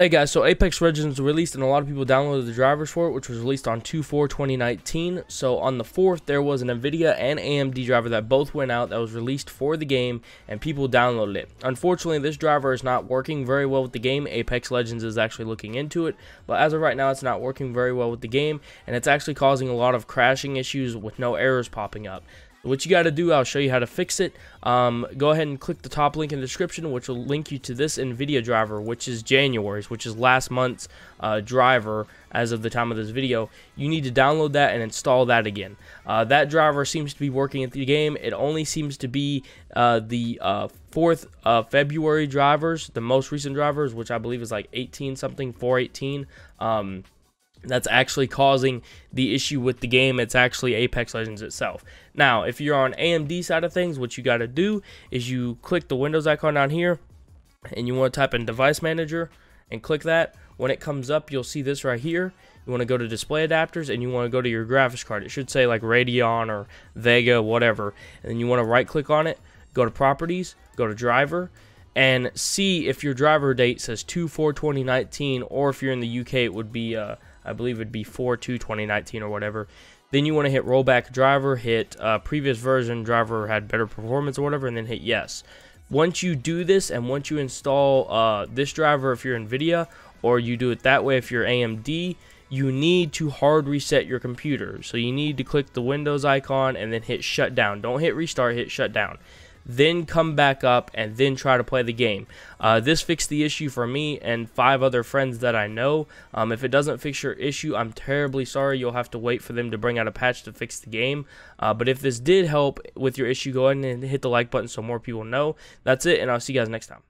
Hey guys, so Apex Legends released and a lot of people downloaded the drivers for it, which was released on 2-4-2019. So on the 4th, there was an NVIDIA and AMD driver that both went out that was released for the game, and people downloaded it. Unfortunately, this driver is not working very well with the game. Apex Legends is actually looking into it, but as of right now, it's not working very well with the game, and it's actually causing a lot of crashing issues with no errors popping up. What you got to do, I'll show you how to fix it. Um, go ahead and click the top link in the description, which will link you to this NVIDIA driver, which is January's, which is last month's uh, driver as of the time of this video. You need to download that and install that again. Uh, that driver seems to be working at the game. It only seems to be uh, the 4th uh, February drivers, the most recent drivers, which I believe is like 18 something, 418. Um, that's actually causing the issue with the game. It's actually Apex Legends itself. Now, if you're on AMD side of things, what you got to do is you click the Windows icon down here and you want to type in Device Manager and click that. When it comes up, you'll see this right here. You want to go to display adapters and you want to go to your graphics card. It should say like Radeon or Vega, whatever. And then you want to right click on it, go to properties, go to driver, and see if your driver date says 2 4 2019 or if you're in the UK, it would be uh, I believe it'd be 4 2 2019 or whatever. Then you want to hit rollback driver, hit uh, previous version driver had better performance or whatever, and then hit yes. Once you do this and once you install uh, this driver if you're NVIDIA or you do it that way if you're AMD, you need to hard reset your computer. So you need to click the Windows icon and then hit shutdown. Don't hit restart, hit shutdown then come back up and then try to play the game. Uh, this fixed the issue for me and five other friends that I know. Um, if it doesn't fix your issue, I'm terribly sorry. You'll have to wait for them to bring out a patch to fix the game. Uh, but if this did help with your issue, go ahead and hit the like button so more people know. That's it, and I'll see you guys next time.